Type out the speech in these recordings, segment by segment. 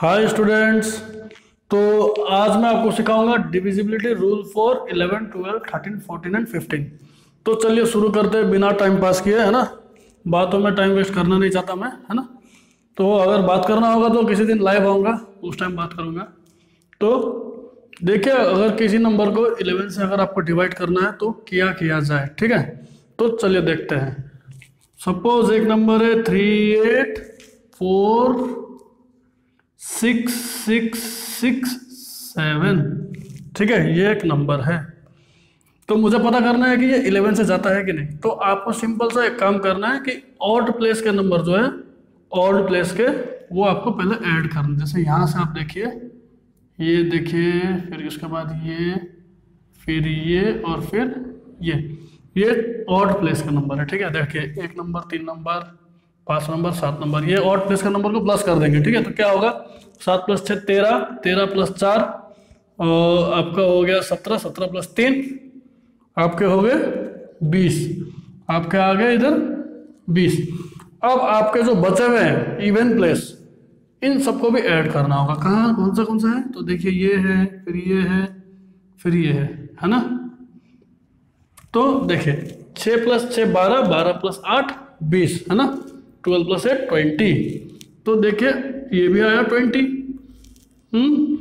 Hi students तो आज मैं आपको सिखाऊँगा डिविजिबिलिटी रूल फॉर 11, 12, 13, 14 एंड 15 तो चलिए शुरू करते हैं बिना टाइम पास किए है ना? बातों में टाइम वेस्ट करना नहीं चाहता मैं है ना? तो अगर बात करना होगा तो किसी दिन लाइव आऊँगा उस टाइम बात करूँगा। तो देखिए अगर किसी नंबर को 11 से अगर आपको डिवाइड करना है तो क्या किया जाए ठीक है? तो चलिए देखते हैं। सपोज़ एक नंबर है three eight four six six six seven. ठीक है, ये एक नंबर है। तो मुझे पता करना है कि ये इलेवन से जाता है कि नहीं। तो आपको सिंपल सा एक काम करना है कि ऑर्ड प्लेस के नंबर जो है ऑड प्लेस के, वो आपको पहले ऐड करना। जैसे यहाँ से आप देखिए, ये देखिए, फिर उसके बाद ये, फिर ये और फिर ये। ये ऑर्ड प्लेस का नंबर है, ठीक है? देखिए, एक नंबर, तीन नंबर पाँच नंबर, सात नंबर, ये ऑड प्लेस का नंबर को प्लस कर देंगे, ठीक है? तो क्या होगा? सात प्लस छः तेरह तेरह प्लस चार, और आपका हो गया सत्रह सत्रह प्लस तीन, आपके हो गए बीस, आपके आ गए इधर बीस। अब आपके जो बचे हुए हैं इवन प्लेस इन सबको भी ऐड करना होगा। कहाँ? कौन सा कौन सा है? तो देखिए, ये है, फिर ये है, फिर ये है है ना? तो देखिए छः प्लस छः बारह बारह प्लस आठ, बीस, है ना? Twelve plus eight twenty. तो देखिए, ये भी आया ट्वेंटी। हम्म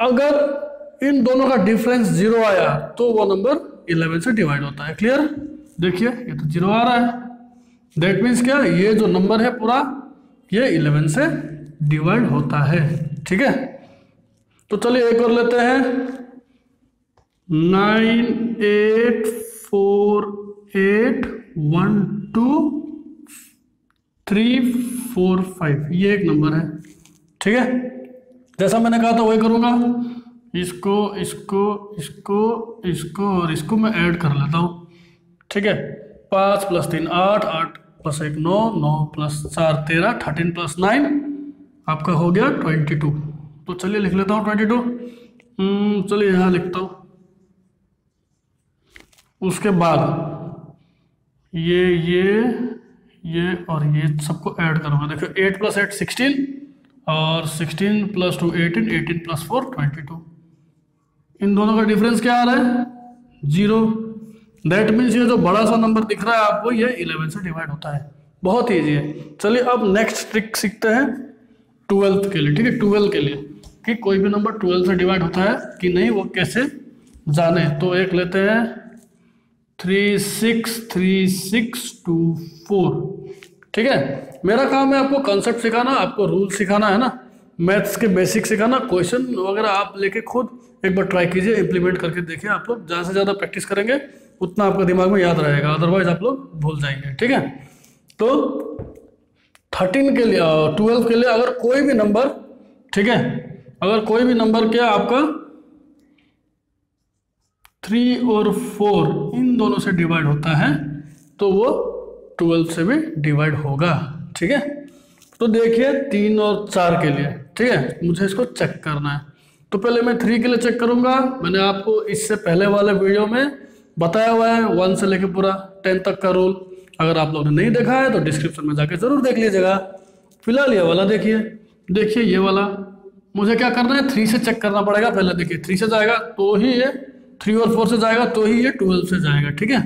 अगर इन दोनों का डिफरेंस ज़ीरो आया तो वो नंबर इलेवन से डिवाइड होता है क्लियर देखिए, ये तो ज़ीरो आ रहा है। दैट मीन्स क्या? ये जो नंबर है पूरा, ये इलेवन से डिवाइड होता है, ठीक है? तो चलिए एक और लेते हैं। Nine eight four eight one two three four five ये एक नंबर है। ठीक है? जैसा मैंने कहा था, वही करूँगा। इसको इसको इसको इसको और इसको मैं ऐड कर लेता हूँ। ठीक है? पाँच प्लस तीन, आठ आठ प्लस एक, नौ नौ प्लस चार, तेरह थर्टीन प्लस नाइन आपका हो गया ट्वेंटी टू तो चलिए लिख लेता हूँ ट्वेंटी टू चलिए यहाँ लिखता हूँ। उसके बाद ये ये ये और ये सबको ऐड करूँगा। देखो एट प्लस एट सिक्सटीन और sixteen plus two eighteen eighteen plus four twenty two इन दोनों का डिफरेंस क्या आ रहा है? ज़ीरो दैट मीन्स ये जो बड़ा सा नंबर दिख रहा है आपको, ये इलेवन से डिवाइड होता है। बहुत ईजी है। चलिए, अब नेक्स्ट ट्रिक सीखते हैं ट्वेल्थ के लिए, ठीक है? ट्वेल्व के लिए कि कोई भी नंबर ट्वेल्व से डिवाइड होता है कि नहीं, वो कैसे जाने? तो एक लेते हैं three six three six two four ठीक है? मेरा काम है आपको कॉन्सेप्ट सिखाना, आपको रूल सिखाना, है ना? मैथ्स के बेसिक सिखाना क्वेश्चन वगैरह आप लेके खुद एक बार ट्राई कीजिए इम्प्लीमेंट करके देखिए आप लोग ज़्यादा से ज़्यादा प्रैक्टिस करेंगे, उतना आपका दिमाग में याद रहेगा अदरवाइज़ आप लोग भूल जाएँगे, ठीक है? तो थर्टीन के लिए ट्वेल्व के लिए अगर कोई भी नंबर ठीक है? अगर कोई भी नंबर क्या आपका थ्री और फोर इन दोनों से डिवाइड होता है तो वो ट्वेल्व से भी डिवाइड होगा, ठीक है? तो देखिए तीन और चार के लिए, ठीक है? मुझे इसको चेक करना है। तो पहले मैं थ्री के लिए चेक करूँगा। मैंने आपको इससे पहले वाले वीडियो में बताया हुआ है, वन से लेके पूरा टेन तक का रूल अगर आप लोगों ने नहीं देखा है तो डिस्क्रिप्शन में जाके ज़रूर देख लीजिएगा। फ़िलहाल ये वाला देखिए। देखिए ये वाला। मुझे क्या करना है? थ्री से चेक करना पड़ेगा पहले। देखिए, थ्री से जाएगा तो ही ये थ्री और फोर से जाएगा तो ही ये ट्वेल्व से जाएगा, ठीक है?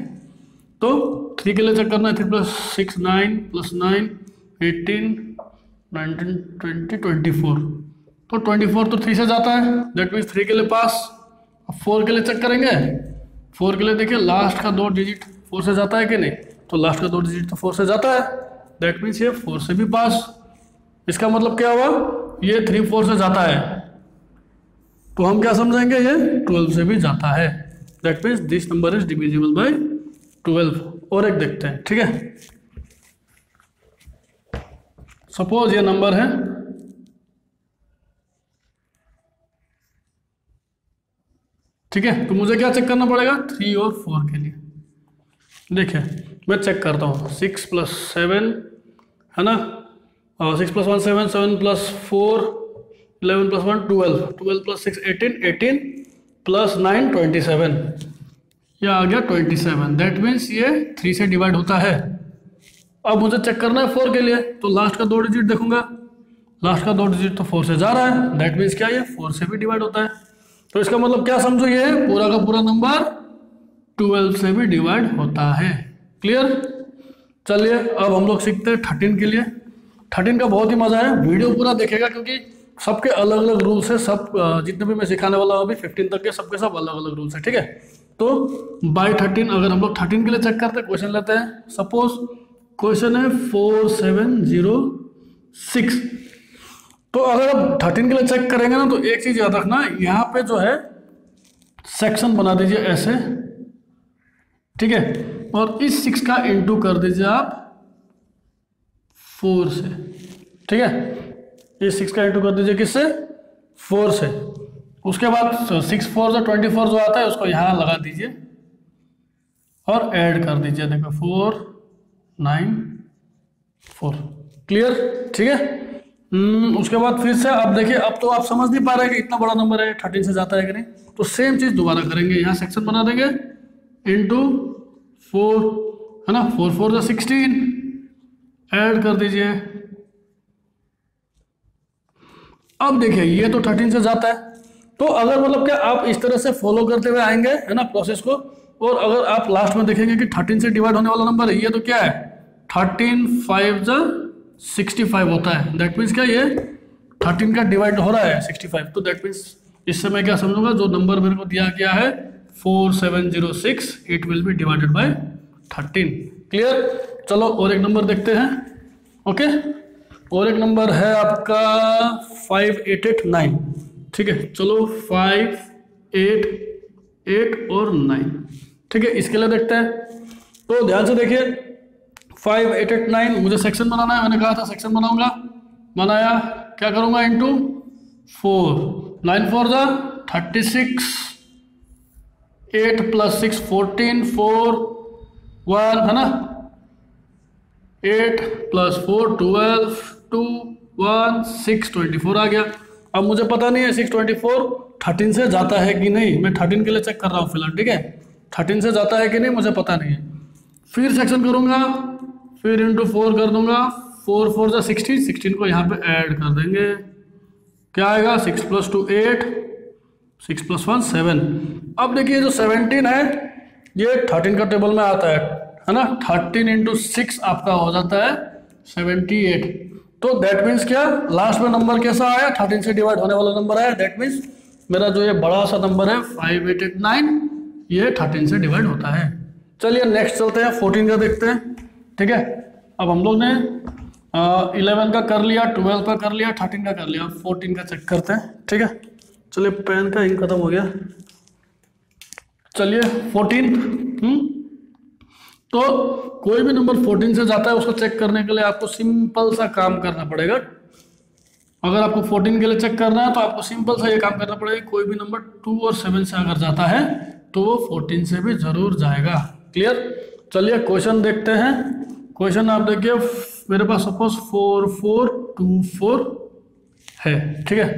तो थ्री के लिए चेक करना है three plus six nine plus nine eighteen nineteen twenty twenty four तो ट्वेंटी फोर तो थ्री से जाता है दैट मीन्स थ्री के लिए पास अब फोर के लिए चेक करेंगे। फोर के लिए देखिए लास्ट का दो डिजिट फोर से जाता है कि नहीं? तो लास्ट का दो डिजिट तो फोर से जाता है दैट मीन्स ये फोर से भी पास इसका मतलब क्या हुआ? ये थ्री फोर से जाता है। तो हम क्या समझेंगे ये? ट्वेल्व से भी जाता है। That means this number is divisible by twelve. और एक देखते हैं, ठीक है? सपोज़ ये नंबर है ठीक है तो मुझे क्या चेक करना पड़ेगा? थ्री और फोर के लिए। देखिए, मैं चेक करता हूँ। सिक्स प्लस सेवन है ना? Six plus one seven seven plus four eleven plus one, twelve. Twelve plus six, eighteen. Eighteen plus nine, twenty seven. यह आ गया ट्वेंटी सेवन। दैट मीन्स ये थ्री से डिवाइड होता है। अब मुझे चेक करना है फोर के लिए। तो लास्ट का दो डिजिट देखूँगा। लास्ट का दो डिजिट तो फोर से जा रहा है। दैट मीन्स क्या ये फोर से भी डिवाइड होता है। तो इसका मतलब क्या समझो ये? पूरा का पूरा नंबर ट्वेल्व से भी डिवाइड होता है। क्लियर चलिए, अब हम लोग सीखते हैं थर्टीन के लिए। थर्टीन का बहुत ही मज़ा है। वीडियो पूरा देखेगा क्योंकि सबके अलग अलग रूल्स है, सब जितने भी मैं सिखाने वाला हूँ अभी फिफ्टीन तक के सबके सब अलग अलग रूल्स है, ठीक है? तो बाई थर्टीन अगर हम लोग थर्टीन के लिए चेक करते हैं क्वेश्चन लेते हैं। सपोज़ क्वेश्चन है फोर सेवन ज़ीरो सिक्स तो अगर आप थर्टीन के लिए चेक करेंगे ना तो एक चीज़ याद रखना, यहाँ पे जो है सेक्शन बना दीजिए ऐसे, ठीक है? और इस सिक्स का इंटू कर दीजिए आप फोर से, ठीक है? इस सिक्स का इंटू कर दीजिए किससे? फोर से। उसके बाद सिक्स फोर जो ट्वेंटी फोर जो आता है उसको यहाँ लगा दीजिए। और ऐड कर दीजिए देखो फोर नाइन फोर क्लियर ठीक है? हम्म, उसके बाद फिर से अब देखिए अब तो आप समझ नहीं पा रहे कि इतना बड़ा नंबर है थर्टीन से जाता है कि नहीं। तो सेम चीज़ दोबारा करेंगे। यहाँ सेक्शन बना देंगे। इंटू फोर है ना? फोर फोर जो सिक्सटीन ऐड कर दीजिए। अब देखिए, ये तो थर्टीन से जाता है। तो अगर मतलब क्या आप इस तरह से फॉलो करते हुए आएँगे, है ना प्रोसेस को, और अगर आप लास्ट में देखेंगे कि थर्टीन से डिवाइड होने वाला नंबर है ये तो क्या है? थर्टीन फाइव जो सिक्सटी फाइव होता है। दैट मीन्स क्या ये थर्टीन का डिवाइड हो रहा है सिक्सटी फाइव तो दैट मीन्स इससे मैं क्या समझूँगा, जो नंबर मेरे को दिया गया है four seven zero six it will be divided by thirteen clear चलो, और एक नंबर देखते हैं। ओके और एक नंबर है आपका फाइव एट एट नाइन। ठीक है, चलो फाइव एट एट और नाइन। ठीक है, इसके लिए देखते हैं। तो ध्यान से देखिए, फाइव एट एट नाइन, मुझे सेक्शन बनाना है। मैंने कहा था सेक्शन बनाऊँगा। बनाया, क्या करूँगा इंटू? फोर। नाइन फोर ज़ा thirty six. Eight plus six, fourteen. Four one है ना? Eight plus four, twelve. Two one six twenty four आ गया। अब मुझे पता नहीं है सिक्स ट्वेंटी फोर थर्टीन से जाता है कि नहीं। मैं थर्टीन के लिए चेक कर रहा हूँ फ़िलहाल, ठीक है? थर्टीन से जाता है कि नहीं, मुझे पता नहीं है। फिर सेक्शन करूँगा, फिर इंटू फोर कर दूँगा। फोर फोर जो सिक्सटीन सिक्सटीन को यहाँ पे ऐड कर देंगे। क्या आएगा? Six plus two eight six plus one seven अब देखिए, जो सेवनटीन है, ये थर्टीन का टेबल में आता है है ना? थर्टीन इंटू सिक्स आपका हो जाता है सेवेंटी एट तो दैट मीन्स क्या? लास्ट में नंबर कैसा आया? थर्टीन से डिवाइड होने वाला नंबर आया। दैट मीन्स मेरा जो ये बड़ा सा नंबर है फाइव एट एट नाइन ये थर्टीन से डिवाइड होता है। चलिए नेक्स्ट चलते हैं फोर्टीन का देखते हैं। ठीक है? अब हम लोग ने इलेवन का कर लिया ट्वेल्व का कर लिया थर्टीन का कर लिया। फोर्टीन का चेक करते हैं। ठीक है? चलिए पेन का इंक खत्म हो गया। चलिए फोर्टीन तो कोई भी नंबर फोर्टीन से जाता है, उसको चेक करने के लिए आपको सिंपल सा काम करना पड़ेगा। अगर आपको फोर्टीन के लिए चेक करना है तो आपको सिंपल सा ये काम करना पड़ेगा कोई भी नंबर टू और सेवन से अगर जाता है तो वो फोर्टीन से भी ज़रूर जाएगा। क्लियर चलिए क्वेश्चन देखते हैं। क्वेश्चन आप देखिए, मेरे पास suppose four four two four है, ठीक है?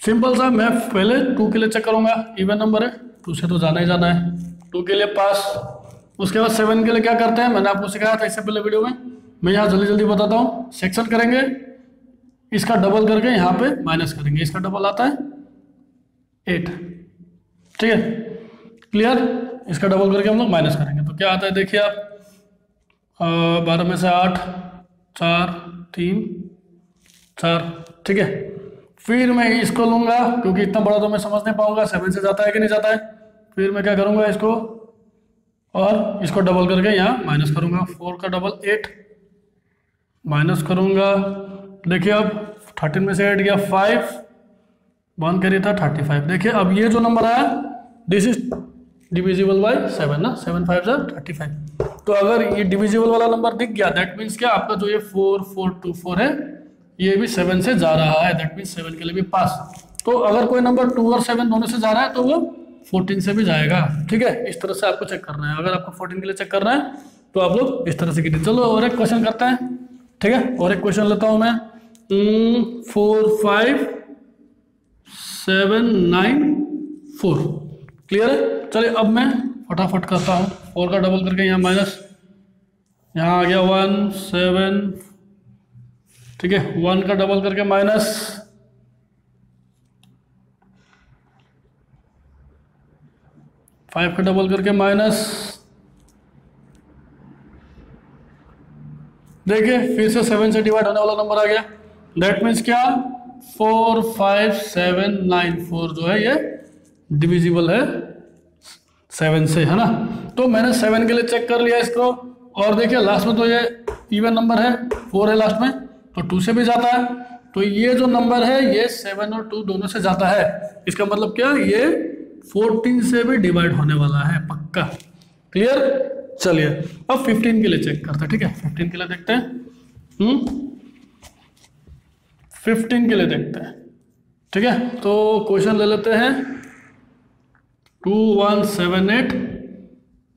सिंपल सा, मैं पहले टू के लिए चेक करूँगा। इवन नंबर है टू से तो जाना ही जाना है। टू के लिए पास उसके बाद सेवन के लिए क्या करते हैं? मैंने आपको सिखाया था इससे पहले वीडियो में। मैं यहाँ जल्दी जल्दी बताता हूँ। सेक्शन करेंगे। इसका डबल करके यहाँ पे माइनस करेंगे। इसका डबल आता है एट ठीक है? क्लियर इसका डबल करके हम लोग माइनस करेंगे। तो क्या आता है देखिए आप। बारह में से आठ, चार, तीन, चार। ठीक है? फिर मैं इसको लूँगा, क्योंकि इतना बड़ा तो मैं समझ नहीं पाऊँगा। सेवन से जाता है कि नहीं जाता है? फिर मैं क्या करूँगा इसको? और इसको डबल करके यहाँ माइनस करूँगा। फोर का डबल एट माइनस करूँगा। देखिए अब थर्टीन में से एट गया फाइव वन करिए था थर्टी फाइव देखिए अब ये जो नंबर आया this is divisible by seven ना? सेवन फाइव जो थर्टी फाइव तो अगर ये डिविजिबल वाला नंबर दिख गया दैट मीन्स क्या आपका जो ये फोर फोर टू फोर है, ये भी सेवन से जा रहा है। दैट मीन्स सेवन के लिए भी पास तो अगर कोई नंबर टू और सेवन दोनों से जा रहा है तो वो फोर्टीन से भी जाएगा। ठीक है? इस तरह से आपको चेक करना है। अगर आपको फोर्टीन के लिए चेक करना है तो आप लोग इस तरह से गिने चलो, और एक क्वेश्चन करते हैं। ठीक है? और एक क्वेश्चन लेता हूँ मैं। Four five seven nine four clear है? चलिए, अब मैं फटाफट करता हूँ। फोर का डबल करके यहाँ माइनस यहाँ आ गया वन सेवन ठीक है? वन का डबल करके माइनस फाइव का डबल करके माइनस देखिए, फिर से सेवन से डिवाइड होने वाला नंबर आ गया। दैट मीन्स क्या? Four five seven nine four जो है, ये डिविजिबल है सेवन से, है ना? तो मैंने सेवन के लिए चेक कर लिया इसको। और देखिए लास्ट में तो ये इवन नंबर है फोर है लास्ट में तो टू से भी जाता है। तो ये जो नंबर है, ये सेवन और टू दोनों से जाता है। इसका मतलब क्या? ये फोर्टीन से भी डिवाइड होने वाला है, पक्का। क्लियर? चलिए, अब फिफ्टीन के लिए चेक करते हैं, ठीक है? फिफ्टीन के लिए देखते हैं। हम्म? फिफ्टीन के लिए देखते हैं, ठीक है? तो क्वेश्चन ले लेते हैं। Two one seven eight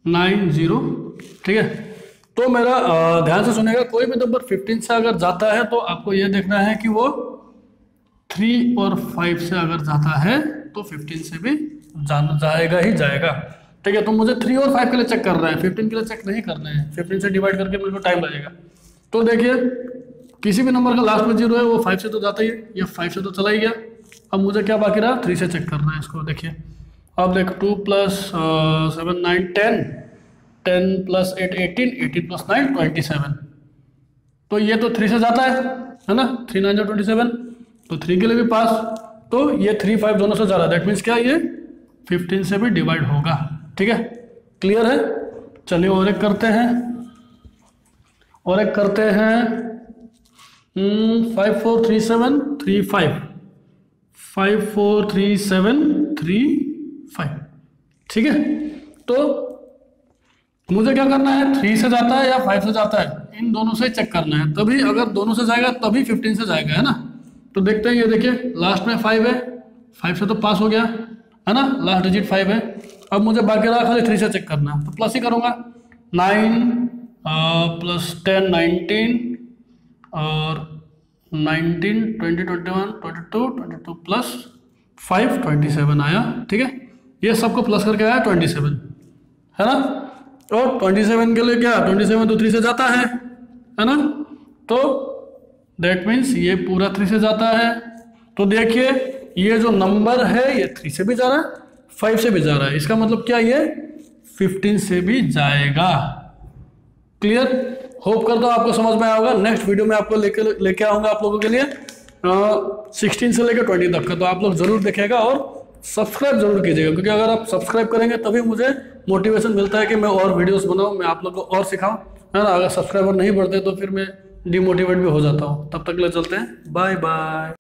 nine zero ठीक है? तो मेरा ध्यान से सुनेगा कोई भी नंबर फिफ्टीन से अगर जाता है तो आपको यह देखना है कि वो थ्री और फाइव से अगर जाता है तो फिफ्टीन से भी जान जाएगा ही जाएगा। ठीक है तो मुझे थ्री और फाइव के लिए चेक करना है। फिफ्टीन के लिए चेक नहीं करना है। फिफ्टीन से डिवाइड करके मेरे को टाइम लगेगा। तो देखिए, किसी भी नंबर का लास्ट में ज़ीरो है, वो फाइव से तो जाता ही है, या फाइव से तो चला ही गया। अब मुझे क्या बाकी रहा? थ्री से चेक करना है इसको, देखिए। अब देख two plus seven nine ten ten plus eight eighteen eighteen plus nine twenty seven तो ये तो थ्री से जाता है है ना? थ्री नाइन जो ट्वेंटी सेवन तो थ्री के लिए भी पास तो ये थ्री फाइव दोनों से ज़्यादा। दैट मीन्स क्या ये फिफ्टीन से भी डिवाइड होगा। ठीक है? क्लियर है? चलिए और एक करते हैं। और एक करते हैं। Five four three seven three five five four three seven three five ठीक है? तो मुझे क्या करना है? थ्री से जाता है या फाइव से जाता है? इन दोनों से चेक करना है। तभी अगर दोनों से जाएगा, तभी फिफ्टीन से जाएगा, है ना? तो देखते हैं, ये देखिए लास्ट में फाइव है। फाइव से तो पास हो गया। है ना? लास्ट डिजिट फाइव है। अब मुझे बाकी रहा खाली थ्री से चेक करना तो प्लस ही करूँगा। नाइन प्लस टेन नाइनटीन और nineteen twenty twenty one twenty two twenty two plus five twenty seven आया। ठीक है? ये सबको प्लस करके आया ट्वेंटी सेवन है ना? और ट्वेंटी सेवन के लिए क्या? ट्वेंटी सेवन तो थ्री से जाता है। है ना? तो दैट मीन्स ये पूरा थ्री से जाता है। तो देखिए ये जो नंबर है, ये थ्री से भी जा रहा है फाइव से भी जा रहा है। इसका मतलब क्या ये? फिफ्टीन से भी जाएगा। क्लियर होप करता हूँ आपको समझ में आया होगा। नेक्स्ट वीडियो में आपको लेके लेके आऊँगा आप लोगों के लिए। सिक्सटीन से लेकर ट्वेंटी तक का। तो आप लोग ज़रूर देखेगा और सब्सक्राइब ज़रूर कीजिएगा। क्योंकि अगर आप सब्सक्राइब करेंगे, तभी मुझे मोटिवेशन मिलता है कि मैं और वीडियोस बनाऊँ, मैं आप लोग को और सिखाऊं। है ना? अगर सब्सक्राइबर नहीं बढ़ते तो फिर मैं डिमोटिवेट भी हो जाता हूँ। तब तक ले चलते हैं। Bye bye